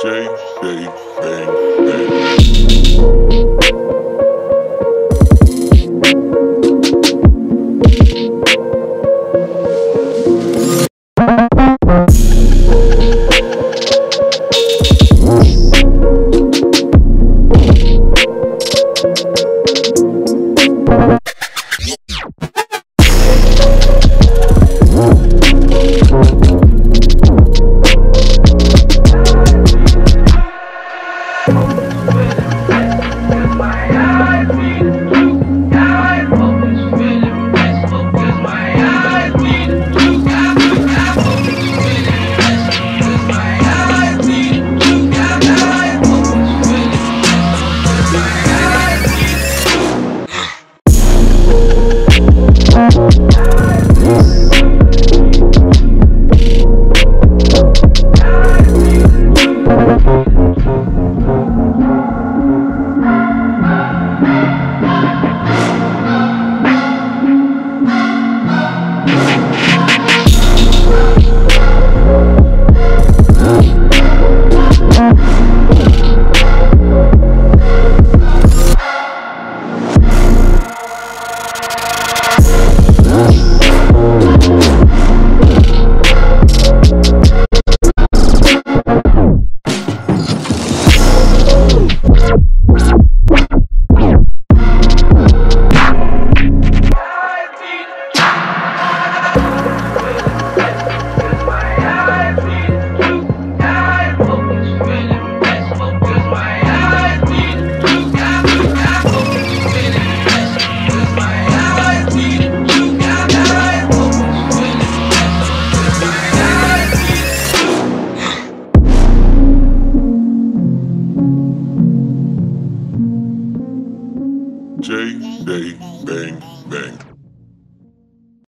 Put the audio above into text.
J, J, bang, You. J, J, bang, bang.